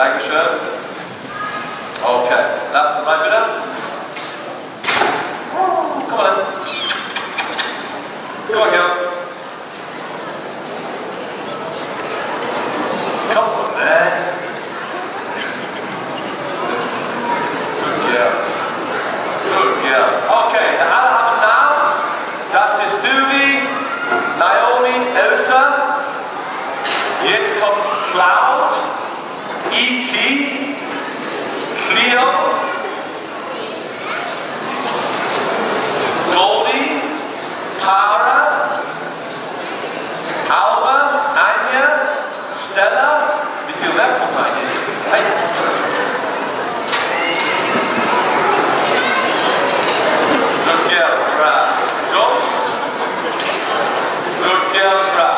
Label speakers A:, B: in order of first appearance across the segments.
A: Dankeschön. Okay, lass uns mal bitte. Komm mal. Komm mal, Gerd. Komm mal. Gut, Gerd. Gut, Gerd. Okay, alle haben Namen. Das ist Sylvie, Naomi, Elsa. Jetzt kommt Cloud, E.T., Cleo, Goldie, Tara, Alba, Anja, Stella. Wie viel mehr kommt rein hier? Hey. Good girl, Brad. Ghost. Good girl, Brad.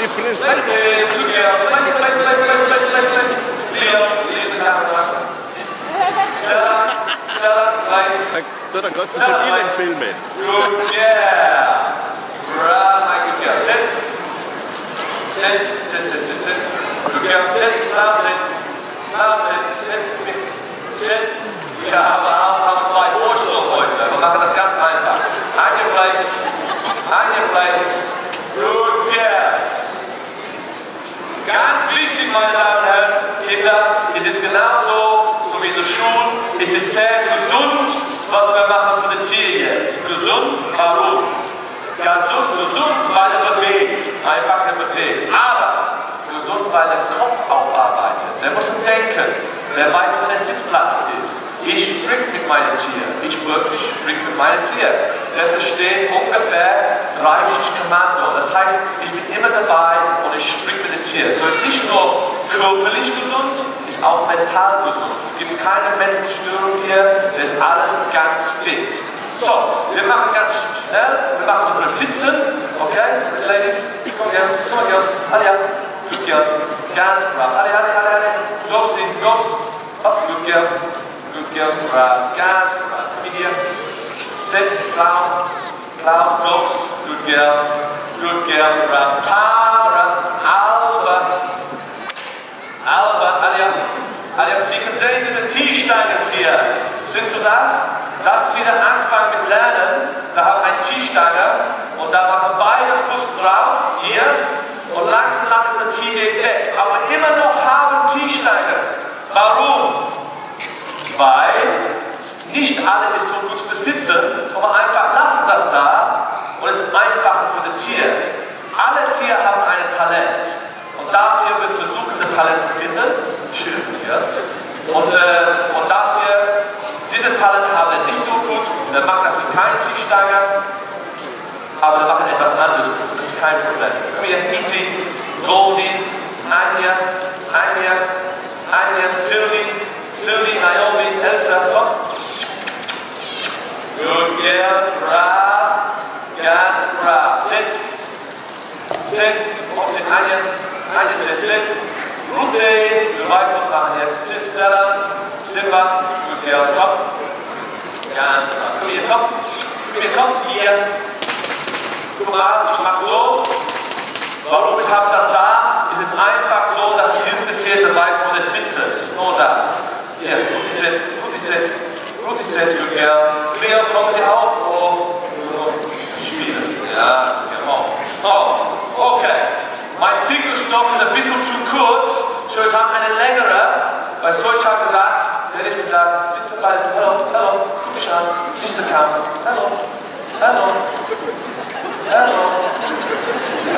B: Die Fresse.
A: This is good girl. Play, play, play, play, play, play, play. Leo, Leo, camera. Stella, Stella, place.
B: Da, kannst du von ihnen filmen.
A: Good. Brad, my good girl. Sit. Sit, sit, sit, sit, sit. Girl. Sit, now sit. Now sit, sit. Sit. Wir haben auch zwei Vorstellungen heute. Wir machen das ganz einfach. Eine Place. Good girls. Ganz wichtig, meine Damen und Herren, Kinder, es ist genauso, so wie in der Schule, es ist sehr gesund, was wir machen für die Tiere jetzt. Gesund, warum? Gesund, gesund, weil er bewegt, einfach er bewegt. Aber gesund, weil der Kopf aufarbeitet. Der muss denken, der weiß, wo der Sitzplatz ist. Ich sprich mit meinem Tier, ich wirklich sprich mit meinem Tier. Der versteht ungefähr 30 Kommando. Das heißt, ich bin immer dabei und ich sprich mit dem Tier. So ist nicht nur körperlich gesund, auch mental gesund. Es gibt keine Menschenstörung hier, ist alles ganz fit. So, wir machen ganz schnell, wir machen unsere Sitzen, okay? Ladies, komm her, komm her, good girls, ganz brav, alle, alle, alle, alle, Ghost, up, good girl, good girl, brav, ganz brav, hier, sit, Ghost, good girl, good girl, brav, Tara, Alba, Alba, Alia, Alia, Sie können sehen, diese Zielsteine ist hier. Siehst du das? Lass wieder anfangen mit Lernen. Da haben wir eine Zielstange und da machen beide Fuß drauf, hier, und langsam, langsam das geht weg. Aber immer noch haben Zielsteine. Warum? Weil nicht alle ist so gut besitzen, aber einfach lassen das da und es ist einfacher für das Tier. Alle Tiere haben ein Talent und dafür wird versuchen, das Talent zu finden. Schön, ja. Und, äh, Tischsteiger, aber wir machen etwas anderes. Das ist kein Problem. Goldie, Anja, Anja, Anja, Sylvie, Sylvie, Naomi, Elsa. Good girl, brav, ganz brav. Sit, sit, auf den Anja, Anja, sit, sit. Gute, du weißt, was machen jetzt. Sit, Stella, Simba, good girl, komm. Ganz brav. Komm. Hier. Guck mal, ich mach so. Warum ich habe das da? Es ist einfach so, dass die Hilfstäter weiß, wo der sitze. Nur das. Hier, gutes Set, gutes Set, gutes Set, girl. Cleo, kommt sie auf? Oh, spielen. Ja, genau. Oh, okay. Mein Single-Stock ist ein bisschen zu kurz, ich habe eine längere, weil ich habe gesagt, wenn ich gesagt, sitze bald, hallo, Mr. Kampf, hallo, hallo, hallo,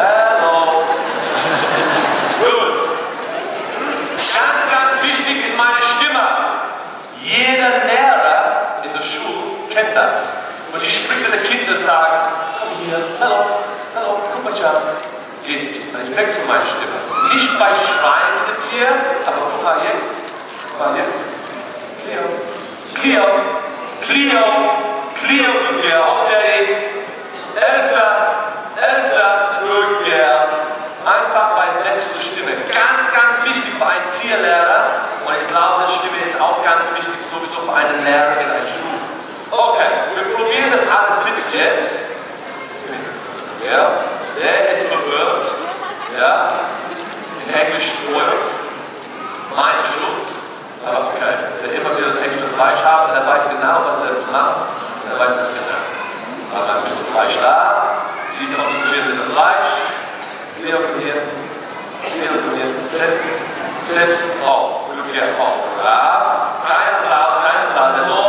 A: hallo. Gut. Ganz, ganz wichtig ist meine Stimme. Jeder Lehrer in der Schule kennt das. Und ich spreche den Kindern und sage, komm hier, hallo, hallo, guck mal. Geht nicht. Ich wechsle meine Stimme. Nicht bei schreiendem Tier, aber guck mal jetzt. Guck mal jetzt. Cleo. Cleo. Cleo. Cleo, good girl. Auf der E. Elsa. Elsa, good girl. Einfach bei bester Stimme. Ganz, ganz wichtig für einen Tierlehrer. Und ich glaube, Stimme ist auch ganz wichtig sowieso für einen Lehrer in einer Schule. Okay, wir probieren das alles bis jetzt. Ja, der ist verwirrt. Ja? In Englisch spoiled. Meine Schuld. Aber okay. Der immer wieder das extra Fleisch haben, der weiß genau, was der macht. Der weiß nicht genau. Aber dann ist das Fleisch da. Sie konzentriert sich das Fleisch. Sehr von hier. Sehr von hier. Set. Set. Auf. Rückkehr auf. Ja. Kein Applaus, kein Applaus. Der so,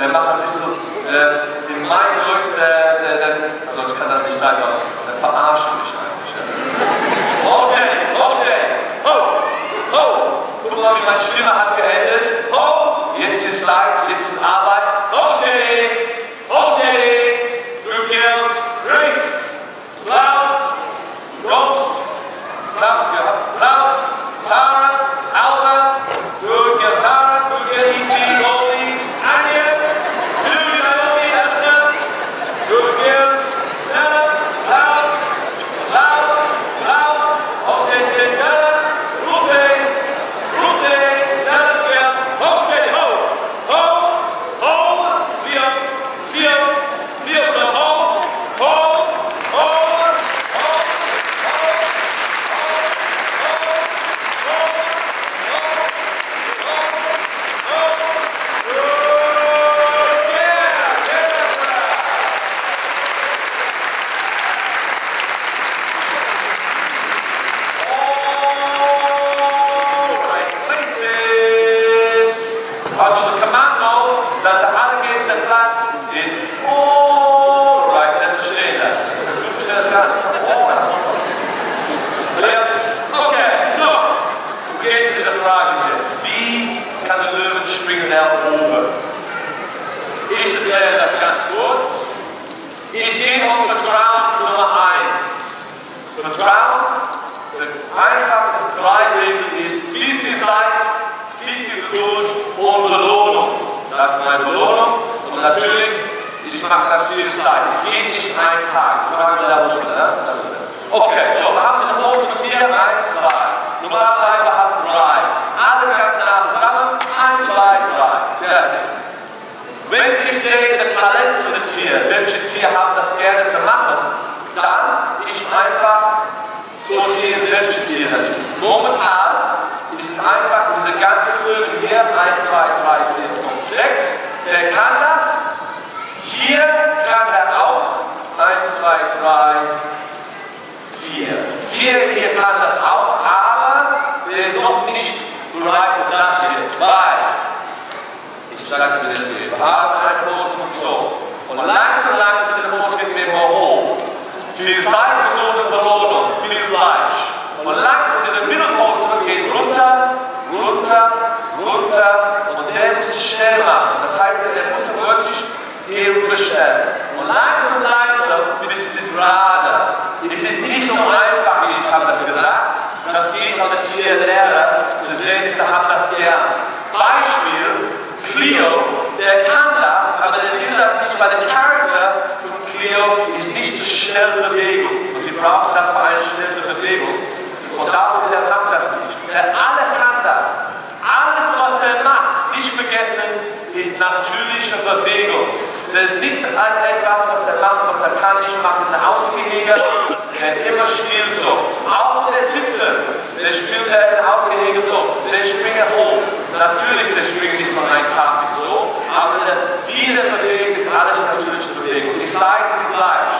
A: der macht ein bisschen, äh, in meinen Leuten, der, der, der, also ich kann das nicht sagen, aber der verarscht mich eigentlich. Ja. Okay, okay. Ho, ho. Guck mal, wie meine Stimme hat geendet. Ho, jetzt ist Zeit, jetzt ist Arbeit. Okay, okay. Good girls, race. Cloud, Ghost, Cloud, ja, Cloud, Tara, Alba. Good girl, Tara. Good girl, E.T., Goldie, Anya. Sue, Naomi, Esther. Good girls. Stella, Cloud, Cloud, Cloud. Okay, Stella. Rupe, Rupe, Stella, girl. Okay, ho, ho, ho. Cleo, Cleo, Cleo, come ho, ho, ho, ho, Alright, places. Also das Kommando, dass der angegebene Platz ist alright, das verstehe ich das. Du verstehst das gar nicht. Alright. Ja, Okay, so. Jetzt ist die Frage jetzt. Wie kann der Löwen springen nach oben? Ich erkläre das ganz kurz. Ich gehe auf Vertrauen Nummer 1. Vertrauen Einfach das Drei-Regel ist 50 Zeit, 50 Geduld und Belohnung. Das ist meine Belohnung. Und natürlich, ich mache das viel Zeit. Es geht nicht in einen Tag. Fragen der Hose. Ne? Okay, so, wir haben den Hosen hier. 1, 2. Normalerweise wir haben 3. Alles ganz nah zusammen. 1, 2, 3. Fertig. Wenn ich sehe, das Talent für das Tier, welche Tiere haben das gerne zu machen, dann ich einfach sortieren, welche Tiere das ist. Momentan einfach diese ganze Löwen hier, 1, 2, 3, 4, 5, 6, der kann das. Hier kann er auch. 1, 2, 3, 4. 4 hier kann das auch, aber der ist noch nicht bereit für das hier. 2. Ich sage es mir jetzt hier. Wir haben einen Posten so. Und langsam, langsam ist der Posten immer hoch. Viel Seitenbelohnung, Belohnung, viel Fleisch. Und langsam runter und der es schnell. Das heißt, der muss wirklich hier. Und langsam, langsam bis es ist gerade. Es ist nicht so einfach, wie ich habe das gesagt. Das geht an das hier Lehrer zu sehen, ich habe das gern. Beispiel, Cleo, der kann das, aber der will das nicht, weil der Charakter von Cleo ist nicht so schnelle Bewegung. Und sie braucht das für eine schnelle Bewegung. Und dafür der ist natürliche Bewegung. Da ist nichts an etwas, was der macht, was er kann nicht machen. Der Ausgehege, der immer spielt so. Auch der Sitzen, der spielt der Ausgehege so. Der springt hoch. Natürlich, der springt nicht von einem Kaffee so, aber viele Bewegung ist alles natürliche Bewegung. Die zeigt sich gleich.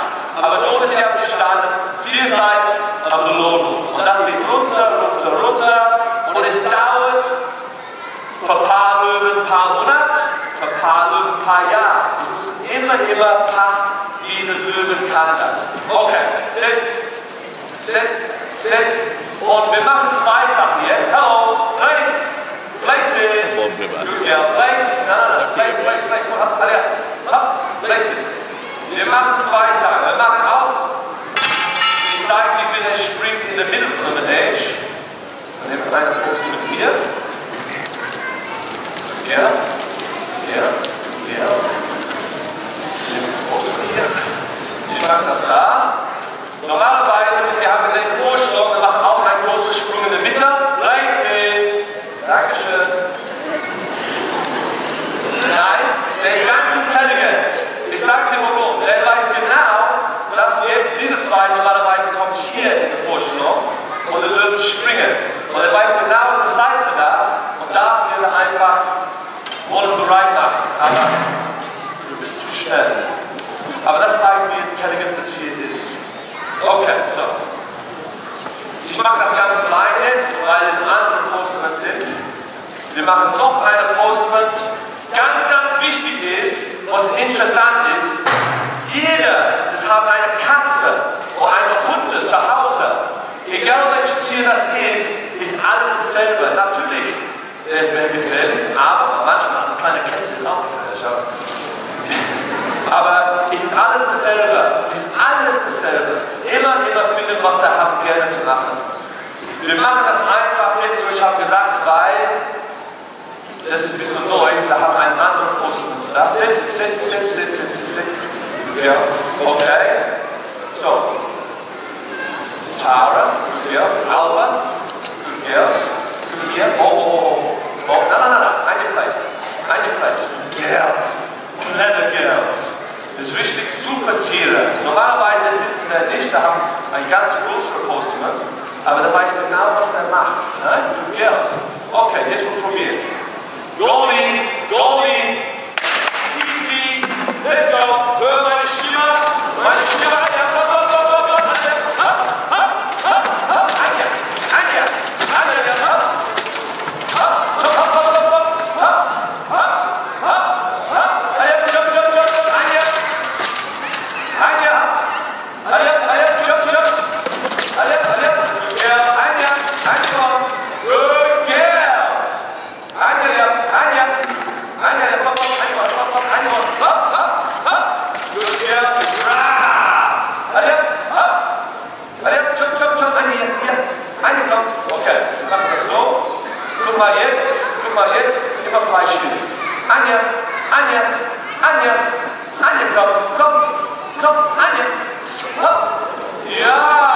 A: Aber nur ist ja verstanden, viel Zeit, aber Belohnung. Und das geht runter, runter, runter. Und es dauert für ein paar Löwen ein paar Monate, ein paar Löwen ein paar Jahre. Es muss immer, immer passt, jede Löwen kann das. Okay, sit, sit, sit. Und wir machen zwei Sachen jetzt. Hello, place, places. Good girl, place, no, no, no, place, place, place. Up, alle, up, places. Wir machen zwei Sachen. Wir machen auch, ich zeige dir, wie der springt in der Mitte von dem Age. Wir nehmen eine Post mit hier. Ja, ja, ja. Ich mache das da. Normalerweise, wir haben den Vorsprung, wir machen auch einen großen Sprung in der Mitte. Places. Dankeschön. Nein, der ist ganz intelligent. Ich sage dir warum. Der weiß genau, dass wir jetzt dieses Bein normalerweise kommt hier in den Vorschlag. mache das ganz klein jetzt, weil es andere Postments sind. Wir machen noch eine Postment. Ganz, ganz wichtig ist, was interessant ist, jeder, das haben eine Katze oder eine Hunde zu Hause. Egal welches Tier das ist, ist alles dasselbe. Natürlich, es wäre gefällt, aber manchmal, das kleine Kätzchen ist auch gefällig. Aber es ist alles dasselbe. Es ist alles dasselbe. Immer, immer finden, was der hat gerne zu machen. Wir machen das einfach jetzt, so ich habe gesagt, das ist ein bisschen neu, da haben wir einen anderen. Da sit, sit, sit, sit, sit, sit, sit. Ja, okay. So. Tara, ja, Alba, ja, ja, oh, oh, oh, oh, nein, nein, nein, nein, eine Place, eine Place. Girls, clever girls. Das ist wichtig, super Tiere. Normalerweise sitzen wir nicht, da haben ein ganz größeres Postman, aber der weiß genau, was der macht. Ne? Girls. Immer freischieben. Anja, Anja, Anja, Anja, komm, komm, komm, Anja. Hopp. Ja,